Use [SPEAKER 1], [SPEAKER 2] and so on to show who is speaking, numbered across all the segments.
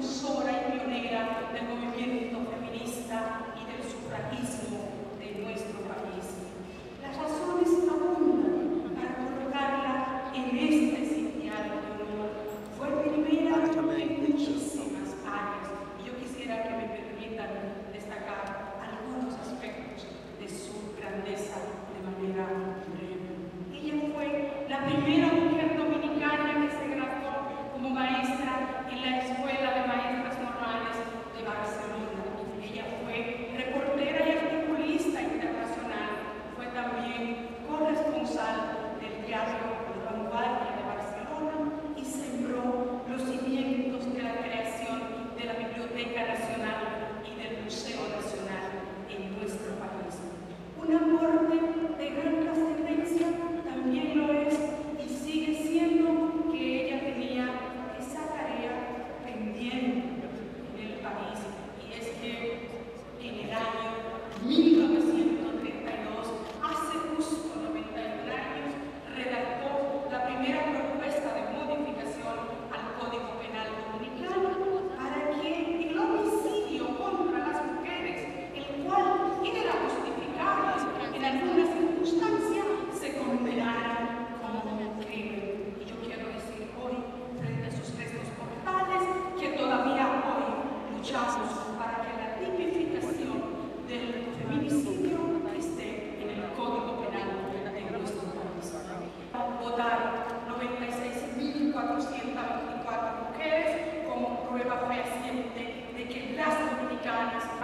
[SPEAKER 1] impulsora in pionera del movimento femminista. diamonds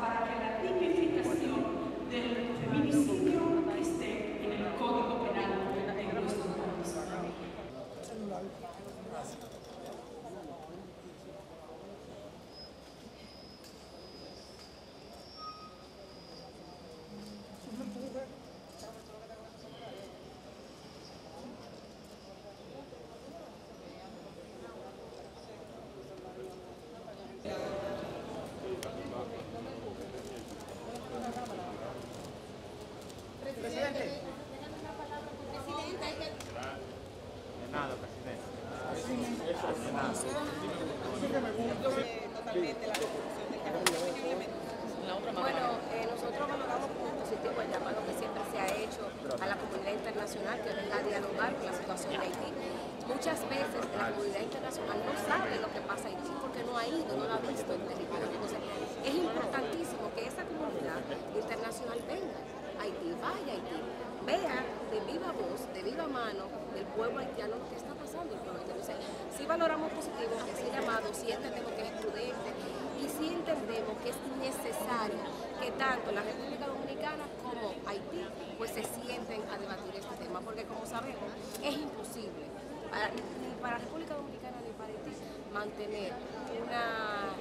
[SPEAKER 1] para que la tipificación del feminicidio esté en el Código Penal de nuestro país.
[SPEAKER 2] Bueno, eh, nosotros valoramos como positivo el llamado que siempre se ha hecho a la comunidad internacional que venga a dialogar con la situación de Haití. Muchas veces la comunidad internacional no sabe lo que pasa en Haití porque no ha ido, no lo ha visto en territorio. Entonces, es importantísimo que esa comunidad internacional venga a Haití, vaya a Haití, vea de viva voz, de viva mano del pueblo haitiano lo que está pasando. Entonces, sí valoramos positivo ese llamado, sí entendemos que es prudente y sí entendemos que es necesario que tanto la República Dominicana como Haití pues se sienten a debatir este tema, porque como sabemos es imposible para- ni para la República Dominicana ni para Haití mantener una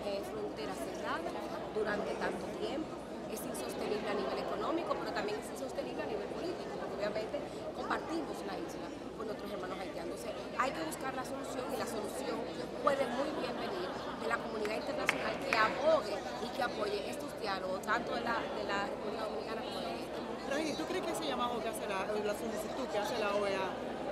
[SPEAKER 2] eh, frontera cerrada durante tanto tiempo. Es insostenible a nivel económico, pero también es insostenible a nivel político, porque obviamente compartimos la isla con nuestros hermanos haitianos. Entonces, hay que buscar la solución y la solución puede muy bien venir de la comunidad internacional que abogue y que apoye estos diálogos, tanto de la, de la República Dominicana como de Haití.
[SPEAKER 3] Rosy, ¿tú crees que ese llamado que hace la, la solicitud que hace la OEA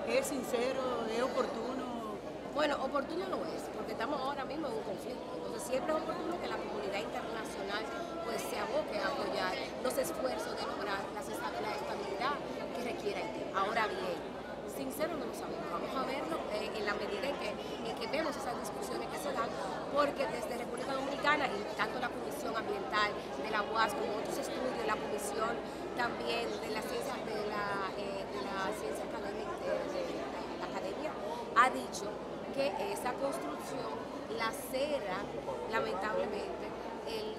[SPEAKER 3] es sincero, es oportuno?
[SPEAKER 2] Bueno, oportuno lo es, porque estamos ahora mismo en un conflicto. Entonces siempre es oportuno que la comunidad internacional pues se aboque a apoyar los esfuerzos de lograr la estabilidad que requiere Haití. Ahora bien, sincero no lo sabemos. Vamos a verlo eh, en la medida en que, que vemos esas discusiones que se dan, porque desde República Dominicana y tanto la Comisión Ambiental de la UAS como otros estudios, la Comisión también de la ciencia, de la, eh, de la ciencia académica, academia, ha dicho que esa construcción lacera lamentablemente el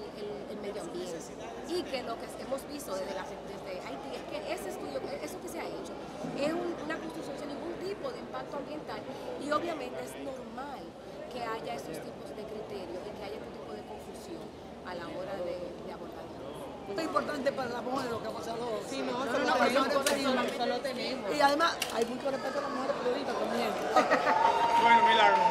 [SPEAKER 2] medio ambiente y que lo que hemos visto desde, la, desde Haití es que ese estudio, eso que se ha hecho, es un- una construcción sin ningún tipo de impacto ambiental y obviamente es normal que haya esos tipos de criterios y que haya este tipo de confusión a la hora de, de abordarlo.
[SPEAKER 4] Es importante para la mujer lo que ha pasado.
[SPEAKER 3] Sí, no,
[SPEAKER 4] No,
[SPEAKER 3] eso
[SPEAKER 4] no,
[SPEAKER 3] tenemos.
[SPEAKER 4] Y además, hay mucho respeto a las mujeres periodistas también.
[SPEAKER 5] Bueno, Milagro.